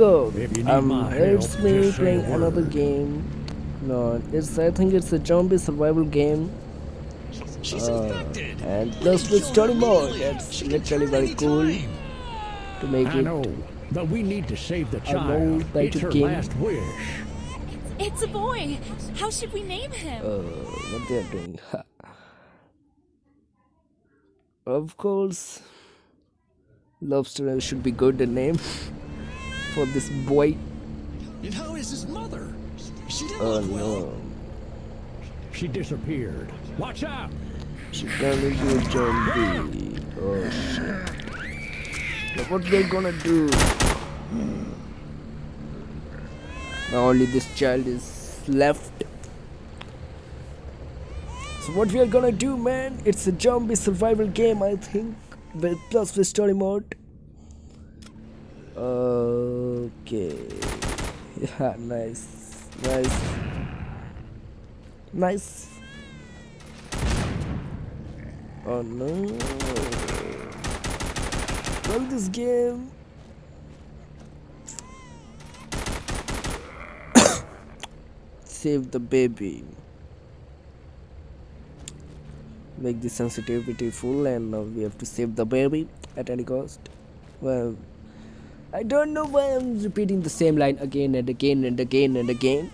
So, If you need um, my it's me playing another game. No, it's I think it's a zombie survival game. Uh, and We plus can with kill story her mode, that's literally very cool to make I it. know, but we need to save the I know child. that It's you her can- last wish. It's a boy. How should we name him? Uh, what they are doing? of course, Lobster should be good a name for this boy. And how is his mother? She didn't Oh look well. no, She disappeared. Watch out! she turned into a zombie. Oh shit! Now what they gonna do? Now only this child is left. So what we are gonna do, man? It's a zombie survival game, I think, with plus with story mode. Okay. Yeah, nice, nice, nice. Oh no! Well, this game. Save the baby. Make the sensitivity full, and now we have to save the baby at any cost. Well, I don't know why I'm repeating the same line again and again and again and again.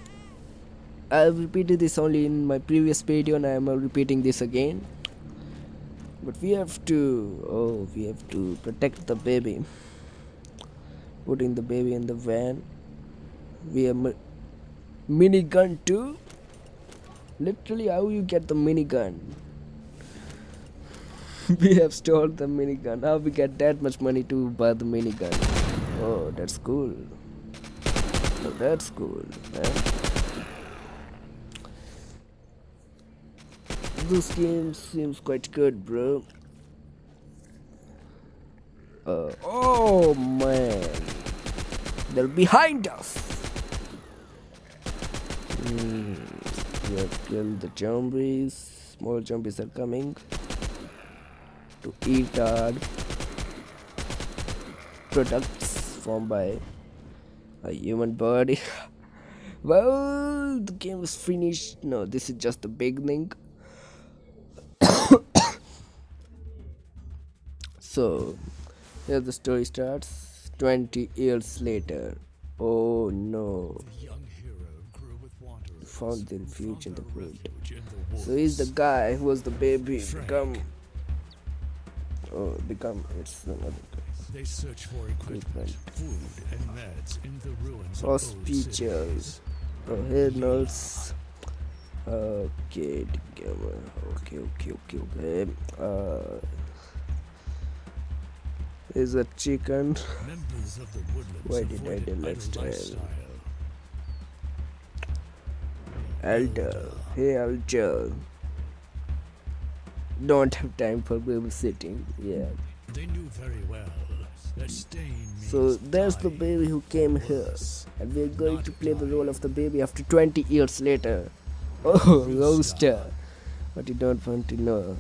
I've repeated this only in my previous video, and I am uh, repeating this again. But we have to. Oh, we have to protect the baby. Putting the baby in the van. We have mi- minigun too. Literally, how you get the minigun? we have stole the minigun. How we get that much money to buy the minigun? Oh, that's cool. Oh, that's cool, man. This game seems quite good, bro. Uh, oh man, they're behind us. Hmm, we have killed the zombies. Small zombies are coming to eat our products formed by a human body. well, the game is finished. No, this is just the beginning. so, here the story starts 20 years later. Oh no. Young hero grew with wanderers. Found the refuge in the wood. refuge in the So he's the guy who was the baby. Frank. Become. Oh, become. It's another. They search for equipment, food, and meds in the ruins Hospitals. old cities. Oh, here nurse. Okay, together. Okay, okay, okay, okay. Uh, is a chicken. Members of the woodlands Why did I do lifestyle? lifestyle. Elder. Hey, Elder. Don't have time for babysitting. Yeah. They knew very well So there's the baby who came here, and we're going to play the role of the baby after 20 years later. Oh, roaster! But you don't want to know.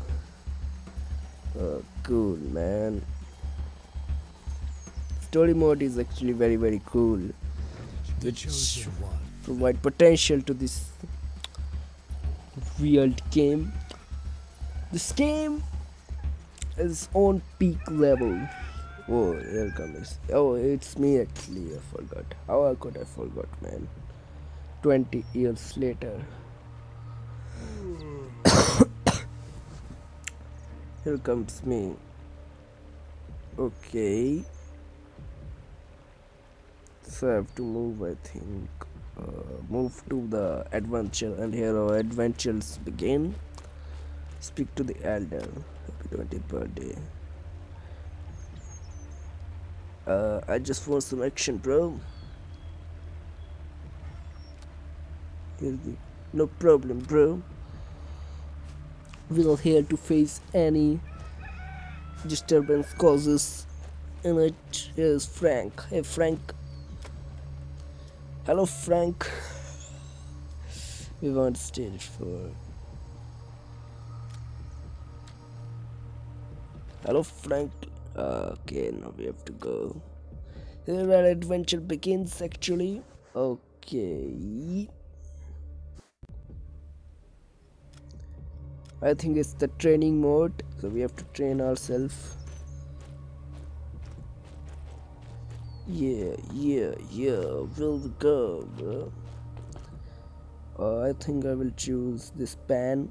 Oh, cool, man. Story mode is actually very, very cool. One. Provide potential to this weird game. This game is on peak level. Oh, here comes. Oh, it's me actually. I forgot. How could I forgot, man? 20 years later. here comes me. Okay. So I have to move, I think. Uh, move to the adventure, and here our adventures begin. Speak to the elder. Happy 20th birthday. Uh, I just want some action, bro. No problem, bro. We are here to face any disturbance causes in it is Frank. Hey, Frank. Hello, Frank. We want stage four. Hello, Frank. Okay, now we have to go. Here our adventure begins actually. Okay. I think it's the training mode, so we have to train ourselves. Yeah, yeah, yeah, we'll go, bro. Uh, I think I will choose this pen.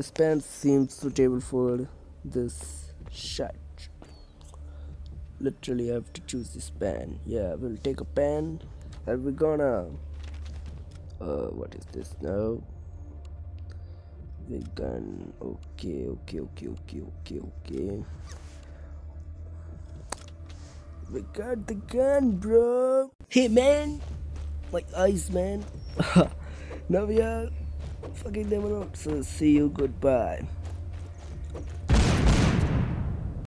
This pen seems suitable for this shot. Literally, I have to choose this pen. Yeah, we'll take a pen. and we're gonna? Uh, what is this now? We gun. Okay, okay, okay, okay, okay, okay. We got the gun, bro. Hey, man. My eyes, man. now we are fucking out. So see you. Goodbye.